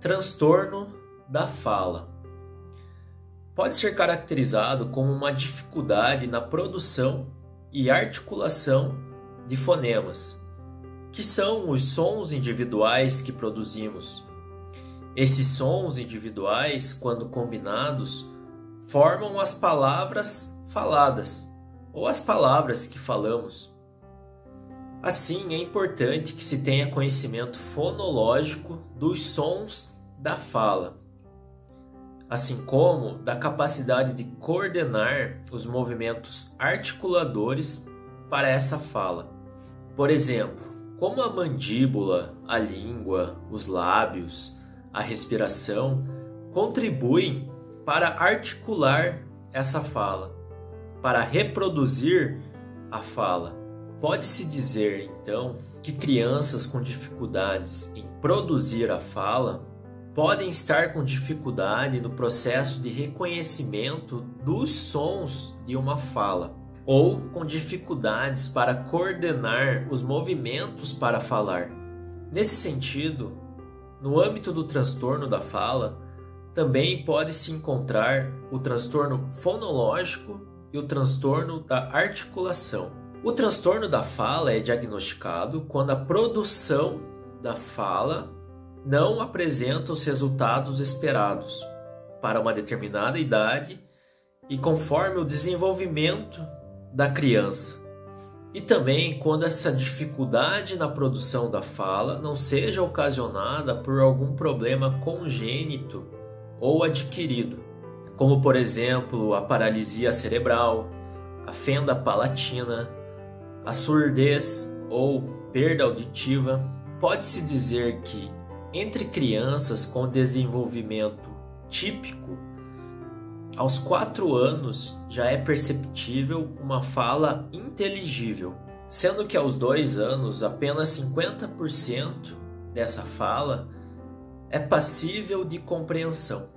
Transtorno da fala. Pode ser caracterizado como uma dificuldade na produção e articulação de fonemas, que são os sons individuais que produzimos. Esses sons individuais, quando combinados, formam as palavras faladas ou as palavras que falamos. Assim, é importante que se tenha conhecimento fonológico dos sons da fala, assim como da capacidade de coordenar os movimentos articuladores para essa fala. Por exemplo, como a mandíbula, a língua, os lábios, a respiração contribuem para articular essa fala, para reproduzir a fala. Pode-se dizer, então, que crianças com dificuldades em produzir a fala podem estar com dificuldade no processo de reconhecimento dos sons de uma fala, ou com dificuldades para coordenar os movimentos para falar. Nesse sentido, no âmbito do transtorno da fala, também pode-se encontrar o transtorno fonológico e o transtorno da articulação. O transtorno da fala é diagnosticado quando a produção da fala não apresenta os resultados esperados para uma determinada idade e conforme o desenvolvimento da criança. E também quando essa dificuldade na produção da fala não seja ocasionada por algum problema congênito ou adquirido, como por exemplo a paralisia cerebral, a fenda palatina, a surdez ou perda auditiva, pode-se dizer que entre crianças com desenvolvimento típico, aos 4 anos já é perceptível uma fala inteligível, sendo que aos 2 anos apenas 50% dessa fala é passível de compreensão.